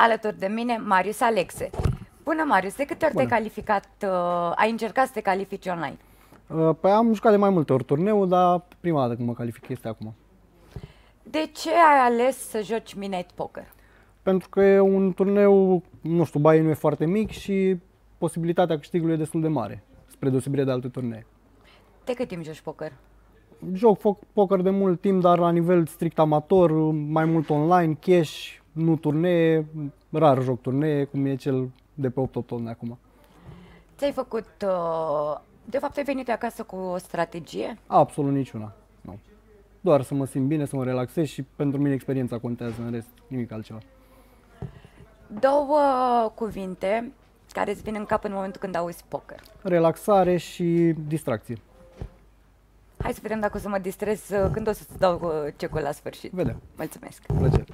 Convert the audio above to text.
Alături de mine, Marius Alexe. Bună, Marius, de câte ori Bună. te-ai calificat, uh, ai încercat să te califici online? Uh, Păi am jucat de mai multe ori turneul, dar prima dată când mă calific este acum. De ce ai ales să joci Minate Poker? Pentru că e un turneu, nu știu, baie nu e foarte mic și posibilitatea câștigului e destul de mare, spre deosebire de alte turnee. De cât timp joci poker? Joc fo- poker de mult timp, dar la nivel strict amator, mai mult online, cash, nu turnee, rar joc turnee, cum e cel de pe 8 octombrie acum. Ți-ai făcut, uh, de fapt ai venit acasă cu o strategie? Absolut niciuna, nu. Doar să mă simt bine, să mă relaxez și pentru mine experiența contează, în rest nimic altceva. Două cuvinte care îți vin în cap în momentul când auzi poker. Relaxare și distracție. Hai să vedem dacă o să mă distrez uh, când o să-ți dau uh, cecul la sfârșit. Vedem. Mulțumesc! Plăcere.